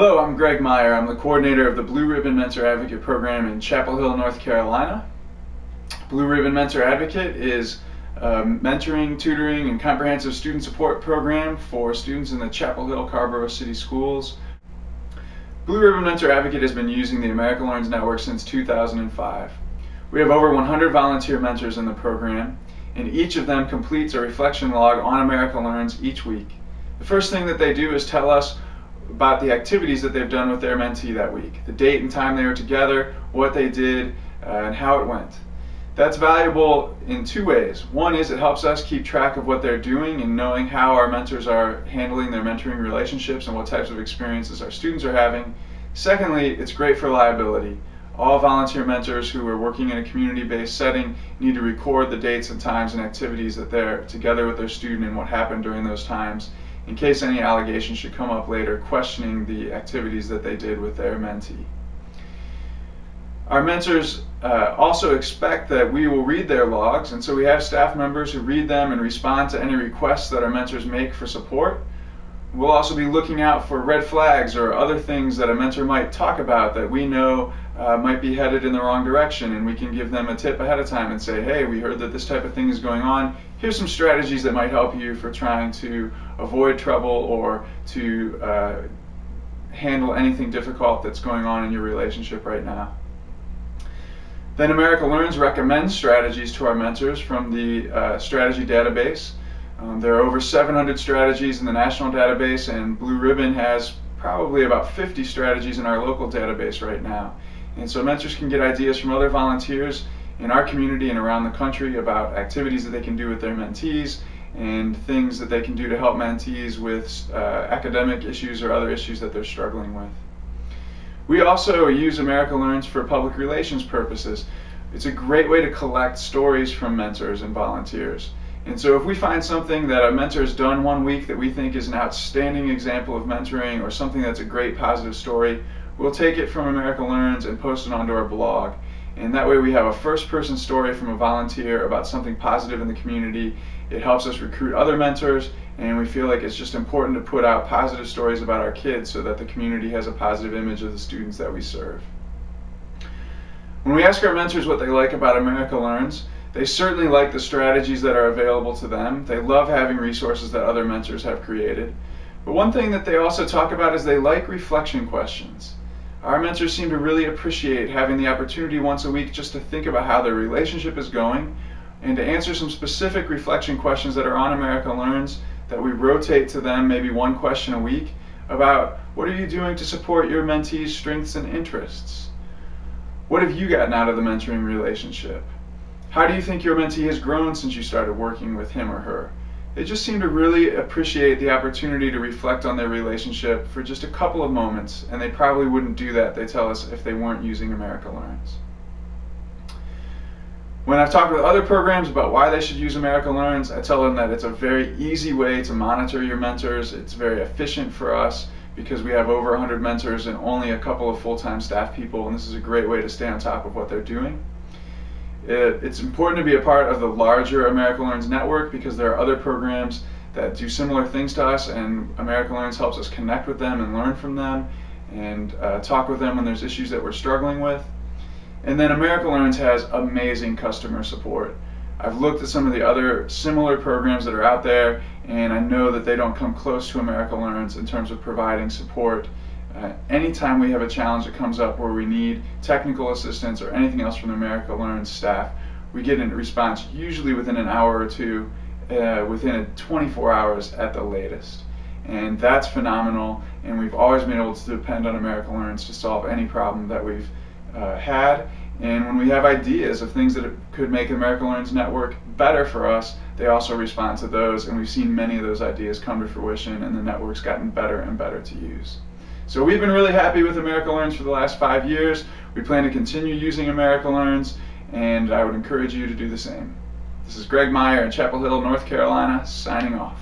Hello, I'm Graig Meyer. I'm the coordinator of the Blue Ribbon Mentor Advocate program in Chapel Hill, North Carolina. Blue Ribbon Mentor Advocate is a mentoring, tutoring, and comprehensive student support program for students in the Chapel Hill Carrboro City Schools. Blue Ribbon Mentor Advocate has been using the America Learns Network since 2005. We have over 100 volunteer mentors in the program, and each of them completes a reflection log on America Learns each week. The first thing that they do is tell us about the activities that they've done with their mentee that week, the date and time they were together, what they did, uh, and how it went. That's valuable in two ways. One is it helps us keep track of what they're doing and knowing how our mentors are handling their mentoring relationships and what types of experiences our students are having. Secondly, it's great for liability. All volunteer mentors who are working in a community-based setting need to record the dates and times and activities that they're together with their student and what happened during those times in case any allegations should come up later questioning the activities that they did with their mentee. Our mentors uh, also expect that we will read their logs, and so we have staff members who read them and respond to any requests that our mentors make for support. We'll also be looking out for red flags or other things that a mentor might talk about that we know uh, might be headed in the wrong direction, and we can give them a tip ahead of time and say, hey, we heard that this type of thing is going on. Here's some strategies that might help you for trying to avoid trouble or to uh, handle anything difficult that's going on in your relationship right now. Then America Learns recommends strategies to our mentors from the uh, strategy database. Um, there are over 700 strategies in the national database and Blue Ribbon has probably about 50 strategies in our local database right now. And so mentors can get ideas from other volunteers in our community and around the country about activities that they can do with their mentees and things that they can do to help mentees with uh, academic issues or other issues that they're struggling with. We also use America Learns for public relations purposes. It's a great way to collect stories from mentors and volunteers. And so if we find something that a mentor has done one week that we think is an outstanding example of mentoring or something that's a great positive story, we'll take it from America Learns and post it onto our blog. And that way we have a first person story from a volunteer about something positive in the community. It helps us recruit other mentors and we feel like it's just important to put out positive stories about our kids so that the community has a positive image of the students that we serve. When we ask our mentors what they like about America Learns, they certainly like the strategies that are available to them. They love having resources that other mentors have created. But one thing that they also talk about is they like reflection questions. Our mentors seem to really appreciate having the opportunity once a week just to think about how their relationship is going and to answer some specific reflection questions that are on America Learns that we rotate to them maybe one question a week about what are you doing to support your mentee's strengths and interests? What have you gotten out of the mentoring relationship? How do you think your mentee has grown since you started working with him or her? They just seem to really appreciate the opportunity to reflect on their relationship for just a couple of moments, and they probably wouldn't do that, they tell us, if they weren't using America Learns. When I've talked with other programs about why they should use America Learns, I tell them that it's a very easy way to monitor your mentors. It's very efficient for us because we have over 100 mentors and only a couple of full-time staff people, and this is a great way to stay on top of what they're doing. It, it's important to be a part of the larger America Learns network because there are other programs that do similar things to us, and America Learns helps us connect with them and learn from them and uh, talk with them when there's issues that we're struggling with. And then America Learns has amazing customer support. I've looked at some of the other similar programs that are out there, and I know that they don't come close to America Learns in terms of providing support. Uh, anytime we have a challenge that comes up where we need technical assistance or anything else from the America Learns staff, we get a response usually within an hour or two, uh, within 24 hours at the latest. And that's phenomenal, and we've always been able to depend on America Learns to solve any problem that we've uh, had. And when we have ideas of things that could make America Learns Network better for us, they also respond to those. And we've seen many of those ideas come to fruition, and the network's gotten better and better to use. So we've been really happy with America Learns for the last five years. We plan to continue using America Learns, and I would encourage you to do the same. This is Graig Meyer in Chapel Hill, North Carolina, signing off.